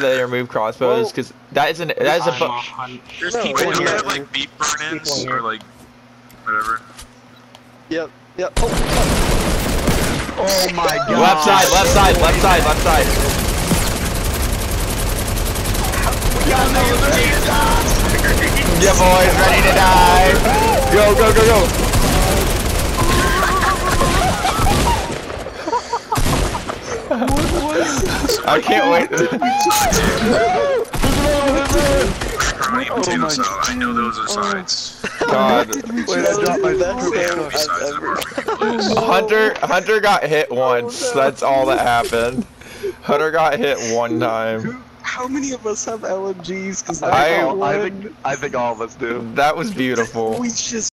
they remove crossbows Well, because that is an that is a I'm bu- a hun- There's No, people wait, here. have like beep burn-ins or like whatever. Yep. Yep. Oh, Oh my god. left side, left side, left side, left side. Yeah, boys, ready to die. Go, go, go, go. I can't wait. Oh Macaroni and potato salad. I know those are sides. God, Wait, I dropped my Best best family I've sides ever. ever. Hunter Hunter got hit oh, once. That's all that happened. Hunter got hit one time. How many of us have LMGs? Because I- I think I think all of us do. That was beautiful. we just